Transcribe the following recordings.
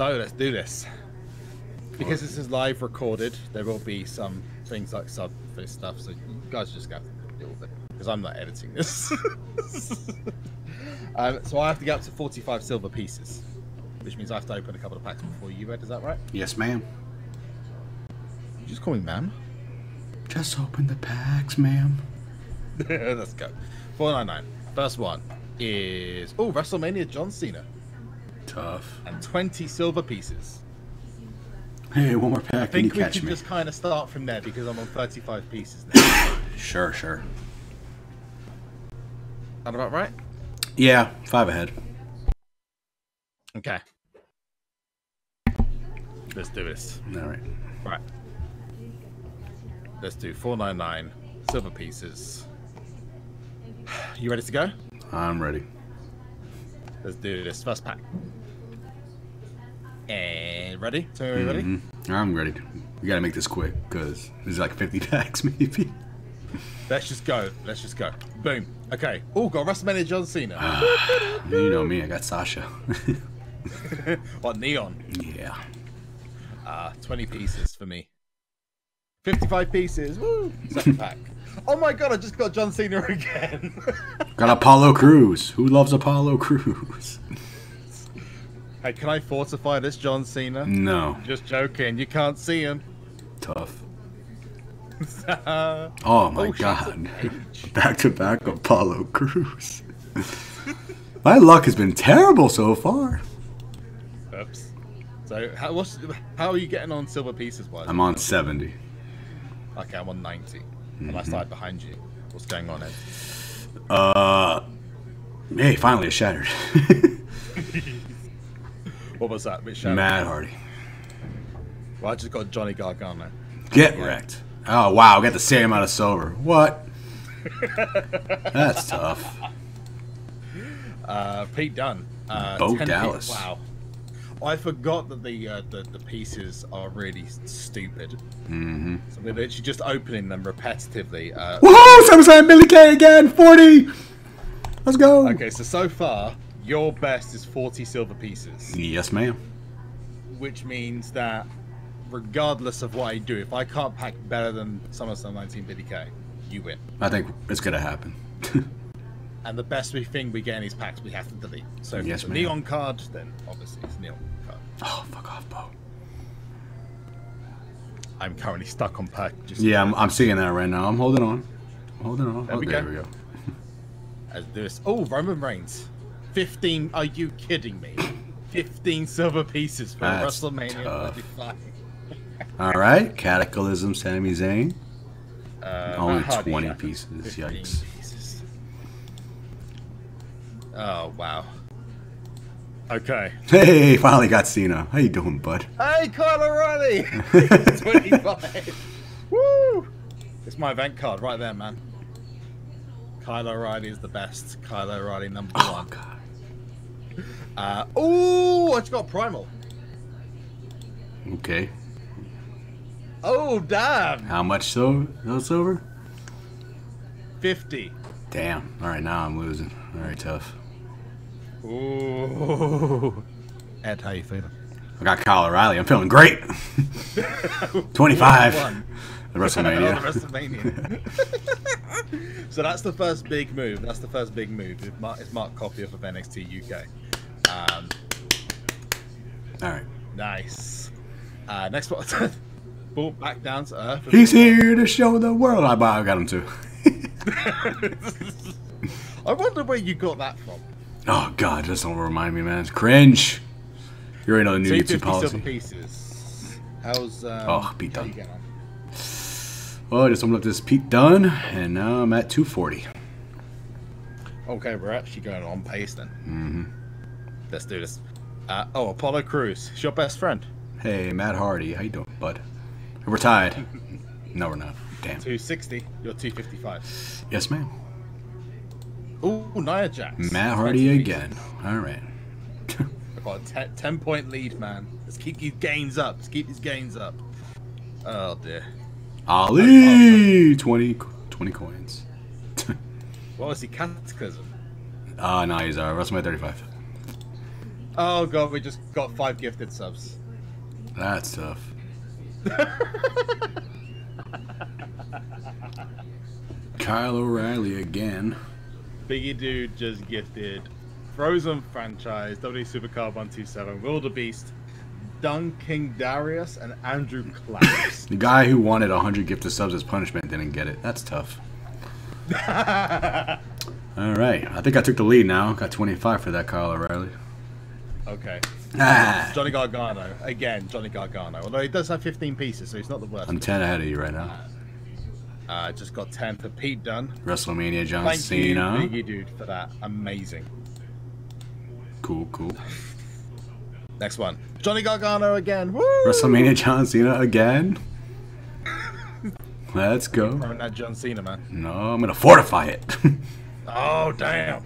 So let's do this. Because this is live recorded, there will be some things like sub this stuff, so you guys just have to deal with it. Because I'm not editing this. um, so I have to get up to 45 silver pieces, which means I have to open a couple of packs before you, Ed. Is that right? Yes, ma'am. You just call me ma'am. Just open the packs, ma'am. Let's go. 499. First one is oh WrestleMania John Cena Tough. and 20 silver pieces. Hey, one more I pack. You think we can just kind of start from there because I'm on 35 pieces now. Sure, sure. That about right? Yeah, five ahead. Okay. Let's do this. All right. Right. Let's do 499 silver pieces. You ready to go? I'm ready. Let's do this. First pack. And ready? So are we ready? Mhm. I'm ready. We gotta make this quick because there's like 50 packs, maybe. Let's just go. Let's just go. Boom. Okay. Oh, got WrestleMania John Cena. you know me. I got Sasha. what neon? yeah. Uh, 20 pieces for me. 55 pieces. Woo! Second pack. Oh my god, I just got John Cena again. Got Apollo Crews. Who loves Apollo Crews? Hey, can I fortify this John Cena? No. Just joking. You can't see him. Tough. oh, Oh my she's god. Back to back Apollo Crews. My luck has been terrible so far. Oops. So, how, what's, how are you getting on silver pieces wise? I'm on 70. Okay, I'm on 90. And Mm-hmm. I started behind you. What's going on, Ed? Uh, hey, finally it shattered. What was that? Which? Matt Hardy. Well, I just got Johnny Gargano. Get wrecked. Oh wow, I got the same amount of silver. What? That's tough. Uh, Pete Dunne. Uh, Bo 10 pe- Dallas. Wow. I forgot that the, uh, the the pieces are really stupid. Mm-hmm. So we're literally just opening them repetitively. Uh, Woohoo! SummerSlam Billie Kay again. Forty. Let's go. okay, so so far your best is 40 silver pieces, Yes, ma'am. which means that regardless of what I do, if I can't pack better than SummerSlam 19 Billie Kay, you win. I think it's gonna happen. And the best we thing we get in these packs, we have to delete. So if Yes, it's a neon card, then obviously it's neon card. oh, fuck off, Bo. I'm currently stuck on pack. Just Yeah, I'm, I'm seeing that right now. I'm holding on. I'm holding on. There oh, we there go. we go. as this. Oh, Roman Reigns. 15. Are you kidding me? 15 silver pieces for That's WrestleMania tough. 35. All right, Cataclysm, Sami Zayn. Uh, Only 20 yeah. pieces, yikes. pieces. Oh, wow. Okay. Hey, finally got Cena. How you doing, bud? Hey, Kyle O'Reilly! 25. Woo! It's my event card right there, man. Kyle O'Reilly is the best. Kyle O'Reilly number Oh one. God. Uh, oh, it's got Primal. Okay. Oh, damn. How much so? No silver? 50. Damn. All right, now I'm losing. All right, tough. Ooh. Ed, how you feeling? I got Kyle O'Reilly. I'm feeling great. 25. One. The WrestleMania. WrestleMania. so that's the first big move. That's the first big move. It's Mark, it's Mark Coffey of NXT UK. Um, All right. nice. Uh, next one. Ball back down to earth. He's here to show the world. I, I got him too. I wonder where you got that from. Oh God, just don't remind me, man. It's cringe. You already know the new YouTube 250 policy. pieces. How's um, Oh, Pete how Dunne. you getting on? Well, I just opened up this Pete Dunne, and now I'm at 240. Okay, we're actually going on pace then. Mm-hmm. Let's do this. Uh, oh, Apollo Crews. Your best friend. Hey, Matt Hardy, how you doing, bud? We're tied. no, we're not. Damn. 260. You're 255. Yes, ma'am. Ooh, Nia Jax. Matt Hardy again. All right. I've got a te- 10 point lead, man. Let's keep these gains up. Let's keep these gains up. Oh, dear. Ali, 20, 20 coins. What was he? Cataclysm. Ah, no, he's uh, WrestleMania 35. Oh god, we just got five gifted subs. That's tough. Kyle O'Reilly again. Biggie Dude just gifted Frozen franchise, W Supercar 127, Wildebeest, Dunking Darius, and Andrew Klaus. The guy who wanted 100 gifted subs as punishment didn't get it. That's tough. All right. I think I took the lead now. Got 25 for that Kyle O'Reilly. Okay. Ah, Johnny Gargano. Again, Johnny Gargano. Although he does have 15 pieces, so he's not the worst. I'm 10 ahead of you right now. Uh, just got 10 for Pete Dunne. WrestleMania John Thank you, Cena. Biggie Dude, for that. Amazing. Cool, cool. Next one. Johnny Gargano again. Woo! WrestleMania John Cena again. Let's go. That John Cena, man. No, I'm gonna fortify it. Oh, damn.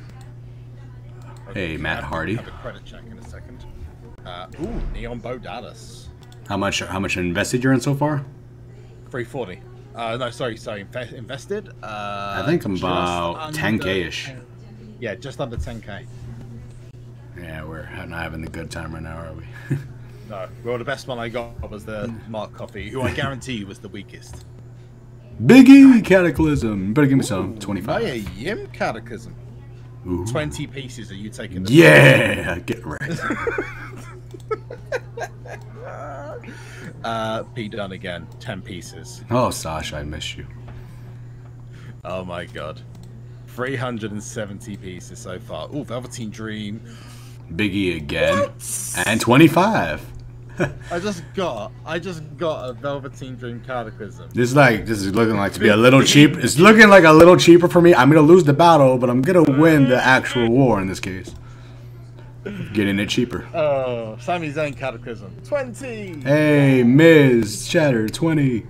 hey, Matt Have- Hardy. Have a credit check in a second. Uh, ooh, Neon Bo Dallas. How much? How much invested you're in so far? 340. Uh, no, sorry, sorry. Inve- invested. Uh, I think I'm about 10K ish. Yeah, just under 10k. Yeah, we're not having a good time right now, are we? No, well, the best one I got was the Mark Coffey, who I guarantee was the weakest. Biggie Cataclysm. Better give me some. Maya 25. Yim Cataclysm. Ooh. 20 pieces. Are you taking the Yeah, get wrecked. Uh, Pete again. 10 pieces. Oh, Sasha, I miss you. Oh my god. 370 pieces so far. Oh, Velveteen Dream. Biggie again. And 25. I just got, I just got a Velveteen Dream Cataclysm. This is like this is looking like to be a little cheap. It's looking like a little cheaper for me. I'm gonna lose the battle, but I'm gonna win the actual war in this case. Getting it cheaper. Oh, Sami Zayn Cataclysm. 20! Hey, Miz Shatter 20.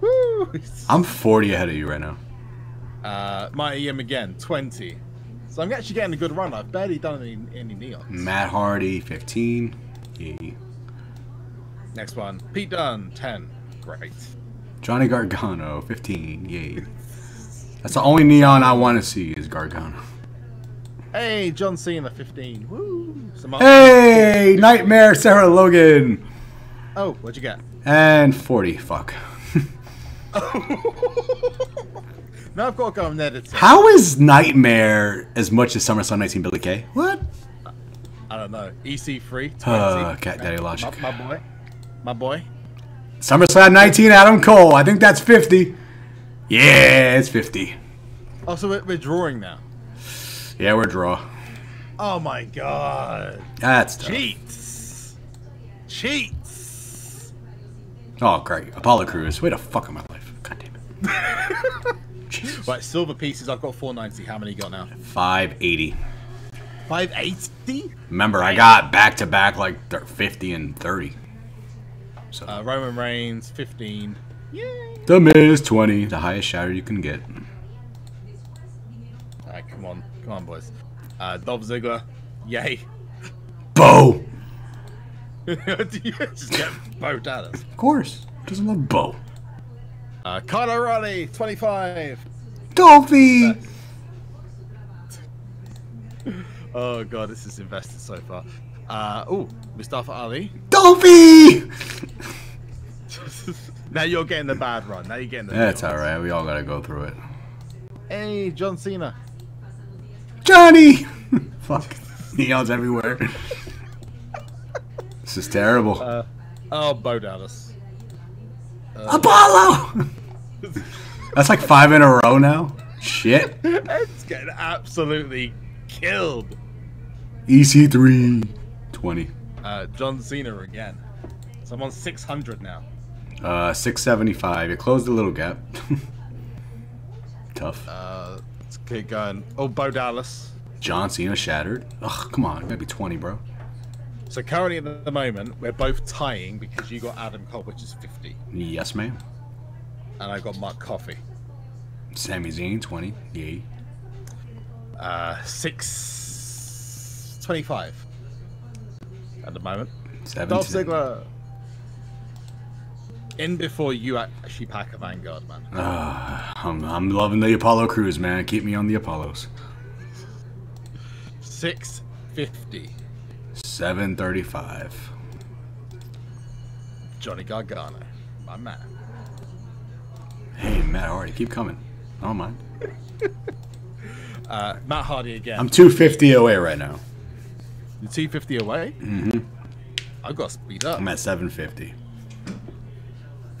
Woo! I'm 40 ahead of you right now. Uh, Mighty Yim again. 20. So I'm actually getting a good run. I've barely done any, any neons. Matt Hardy 15. Yay. Next one. Pete Dunne. 10. Great. Johnny Gargano 15. Yay. That's the only neon I want to see is Gargano. Hey, John Cena. 15. Woo! Hey, Nightmare Sarah Logan. Oh, what'd you get? And 40. Fuck. now I've got to go and edit. How is Nightmare as much as SummerSlam 19 Billie Kay? What? I don't know. EC3. 20. Uh, Cat Daddy Logic. My, my boy. My boy. SummerSlam 19 Adam Cole. I think that's 50. Yeah, it's 50. Oh, so we're, we're drawing now. Yeah, we're draw. Oh my god. That's tough. Cheats. Cheats. Oh, great. Apollo Crews. Way to fuck up my life. God damn it. Jesus. Right, silver pieces. I've got 490. How many you got now? 580. 580? Remember, I got back to back like 50 and 30. So, Uh, Roman Reigns, 15. Yay. The Miz 20, the highest shatter you can get. Alright, come on. Come on, boys. Uh, Dolph Ziggler. Yay. Bo! Do you just get Bo Dallas? Of course. Doesn't love Bo? Uh, Kyle O'Reilly, 25. Dolphy! Oh god, this is invested so far. Uh, oh, Mustafa Ali. Dolphy! now you're getting the bad run. Now you're getting the. That's good ones. alright. We all gotta go through it. Hey, John Cena. Johnny! Fuck. Neons everywhere. this is terrible. Uh, oh, Bo Dallas. Apollo! That's like five in a row now. Shit. it's getting absolutely killed. EC3 20. Uh, John Cena again. So I'm on 600 now. Uh, 675. It closed a little gap. Tough. Uh, let's keep going. Oh, Bo Dallas. John Cena shattered. Ugh, come on. Gotta be 20, bro. So currently at the moment, we're both tying because you got Adam Cole, which is 50, Yes, ma'am. and I got Mark Coffey. Sami Zayn 20. Yay. Uh, 625 at the moment. Dolph 17. Ziggler. In before you actually pack a Vanguard, man. Uh, I'm, I'm loving the Apollo Crews, man. Keep me on the Apollos. 650. Seven thirty-five. Johnny Gargano, my man. Hey, Matt Hardy, keep coming. I don't mind. Uh, Matt Hardy again. I'm 250 away right now. You 250 away? Mm-hmm. I've got to speed up. I'm at 750.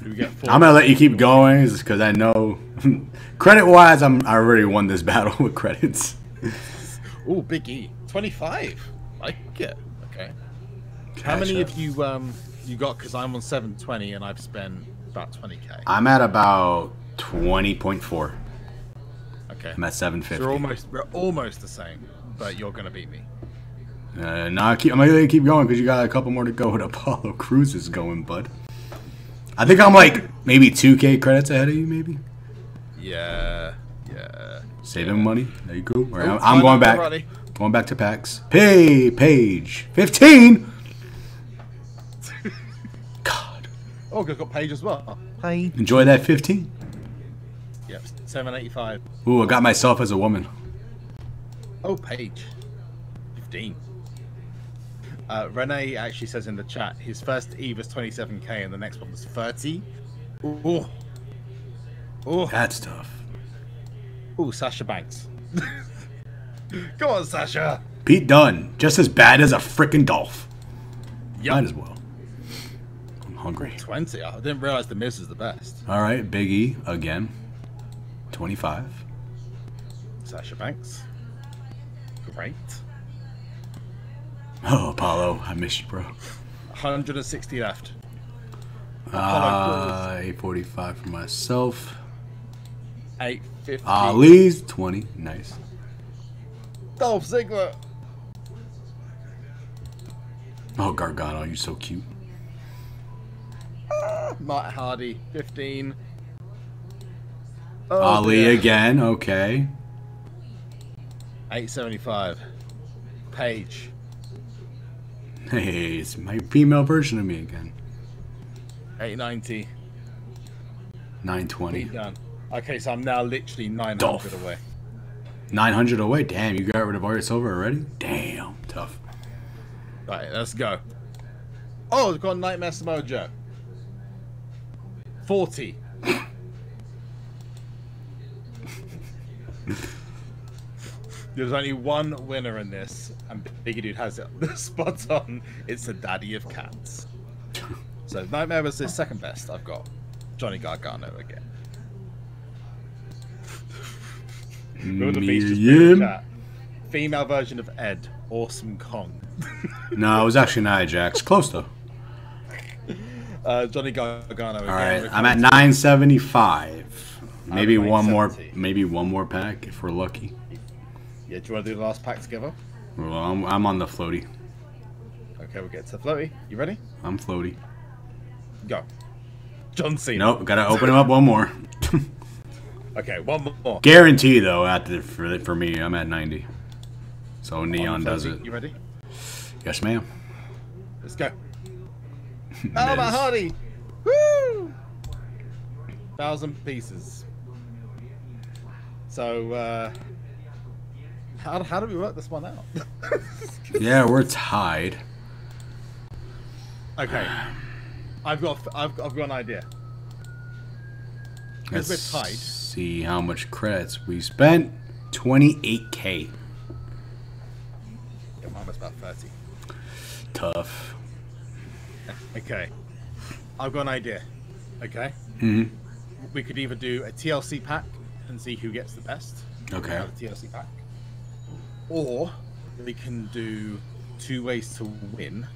Do we get four? I'm gonna let you keep going because I know, credit-wise, I'm I already won this battle with credits. Ooh, Big E. 25. Like it. Okay. How many up. have you um you got? Because I'm on 720 and I've spent about 20k. I'm at about 20.4. Okay. I'm at So 750. we're almost we're almost the same, but you're gonna beat me. Uh, no, I keep, I'm gonna keep going because you got a couple more to go with Apollo Crews is going, bud. I think I'm like maybe 2k credits ahead of you, maybe. Yeah. Yeah. Saving money. There you go. All right, Oh, I'm, I'm going back. already. Going back to packs. Pay Paige 15. God, Oh, I've got Paige as well. Paige. enjoy that 15. Yep. 785. Ooh, I got myself as a woman. Oh, Paige. 15. Uh, Renee actually says in the chat his first Eve was 27k and the next one was 30. Oh, Ooh. That's tough. Oh, Sasha Banks. Come on, Sasha. Pete Dunne, just as bad as a freaking Dolph. Might Yup. as well. I'm hungry. 20. I didn't realize the Miz is the best. All right, Big E again. 25. Sasha Banks. Great. Oh, Apollo, I miss you, bro. 160 left. Uh, 845 for myself. 850. Ali's 20. Nice. Dolph Ziggler. Oh, Gargano, you're so cute. Matt Hardy. 15. Oh, Ali dear. again. Okay. 875. Paige. Hey, it's my female version of me again. 890. 920. Done. Okay, so I'm now literally 900 Dolph. away. 900 away. Damn, you got rid of Aria Silver already? Damn, tough. Right, let's go. Oh, we've got Nightmare Samoa Joe. 40. There's only one winner in this, and Biggie Dude has it spot on. It's the daddy of cats. So Nightmare was the second best. I've got Johnny Gargano again. Wildebeest just put in the Medium. chat, Female version of Ed, Awesome Kong. No, it was actually Nia Jax. Close though. Uh, Johnny Gargano again. All right, I'm at 975. Maybe one more. Maybe one more pack if we're lucky. Yeah, do you want to do the last pack together? Well, I'm, I'm on the floaty. Okay, we'll get to floaty. You ready? I'm floaty. Go. John Cena. Nope, gotta open him up one more. Okay, one more. Guarantee though, the, for for me, I'm at 90. So Neon does it. You ready? Yes, ma'am. Let's go. Oh, my. Hardy! Woo! Thousand pieces. So, uh, how, how do we work this one out? Yeah, we're tied. okay. I've got, I've, I've got an idea. Because Let's we're tied. see how much credits we spent. 28k. Yeah, mine was about 30. Tough. Okay. I've got an idea. Okay? hmm We could either do a TLC pack and see who gets the best. Okay. TLC pack. Or we can do two ways to win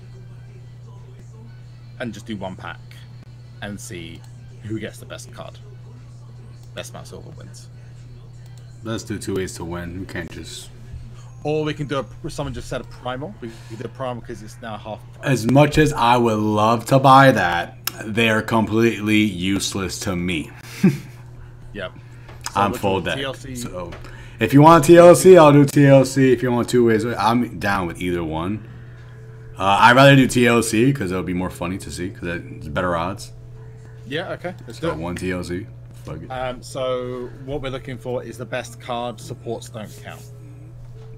and just do one pack and see who gets the best card. Best Matt Silver wins. Let's do two ways to win. We can't just. Or we can do a. Someone just said a primal. We can do a primal because it's now half. price. As much as I would love to buy that, they are completely useless to me. Yep. So I'm full deck. TLC. So if you want TLC, I'll do TLC. If you want two ways, I'm down with either one. Uh, I'd rather do TLC because it'll be more funny to see because it's better odds. Yeah. Okay. Let's do So it. one TLC. Fuck it. Um, so what we're looking for is the best card. Supports don't count.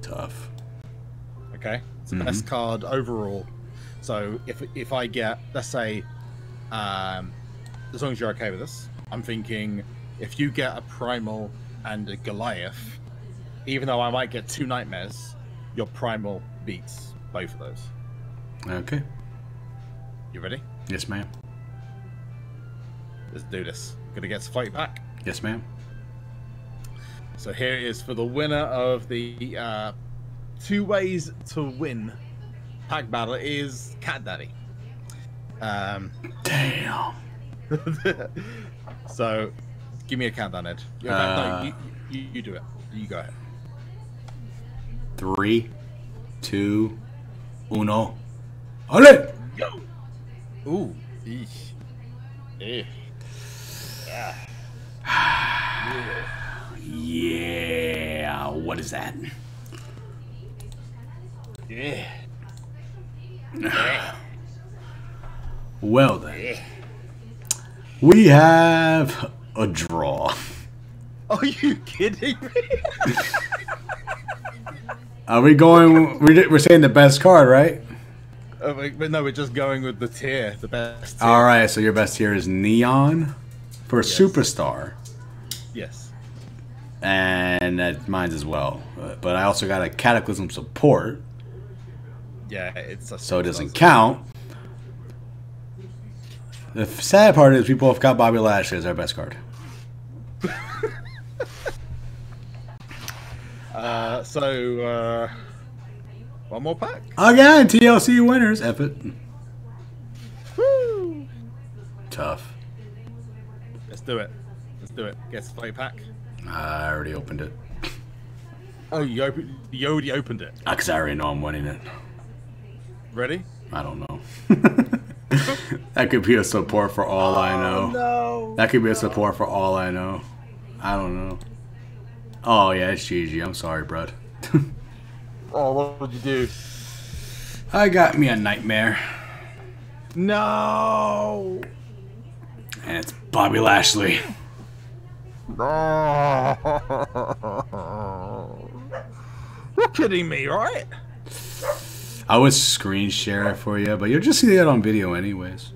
Tough. Okay, it's the best card overall. So if if I get, let's say, um, as long as you're okay with this, I'm thinking if you get a primal and a Goliath, even though I might get two nightmares, your primal beats both of those. Okay. You ready? Yes, ma'am. Let's do this. Gonna get Float back. Yes, ma'am. So here it is for the winner of the uh, two ways to win pack battle is Cat Daddy. Um, Damn. so give me a countdown, Ed. You, no, Uh, you, you, you do it. You go ahead. Three, two, uno. Ale! Go. Ooh. Eesh. Eh. Yeah. What is that? Yeah. Well then, we have a draw. Are you kidding me? Are we going? We're, saying the best card, right? Wait, but no, we're just going with the tier, the best tier. All right. So your best tier is Neon for Yes. Superstar, Yes. and that mine's as well. Uh, But I also got a Cataclysm support, Yeah, it's a so it doesn't count. The sad part is people have got Bobby Lashley as our best card. Uh, so, uh, one more pack. Again, TLC winners. F it. Woo! Tough. Let's do it. Let's do it. Guess play pack. I already opened it. Oh, you open, you already opened it. Because I already know I'm winning it. Ready? I don't know. that could be a support for all I know. No. That could be a support for all I know. I don't know. Oh yeah, it's Gigi. I'm sorry, bud. Oh, what would you do? I got me a nightmare, No. and it's Bobby Lashley. No. You're kidding me, right? I would screen share it for you, but you'll just see that on video anyways.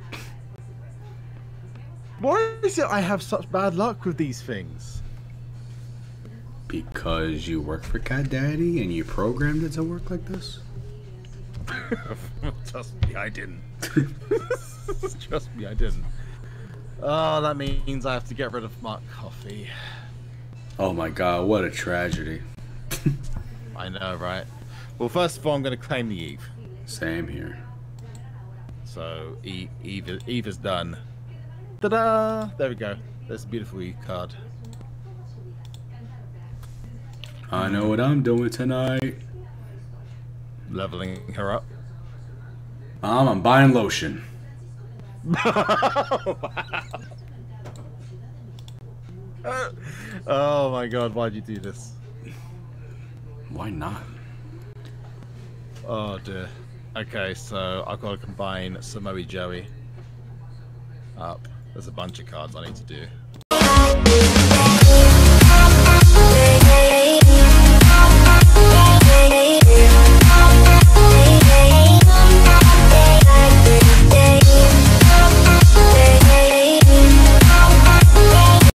Why is it I have such bad luck with these things? Because you work for Cat Daddy and you programmed it to work like this. Trust me, I didn't. Trust me, I didn't. Oh, that means I have to get rid of Mark Coffey. Oh my god, what a tragedy. I know, right? Well, first of all, I'm going to claim the Eve. Same here. So e- Eve, Eve is done. Ta-da! There we go. There's a beautiful Eve card. I know what I'm doing tonight. Leveling her up. Um, I'm buying lotion. oh my god, why'd you do this? Why not? Oh dear. Okay, so I've got to combine Samoa Joey up. There's a bunch of cards I need to do.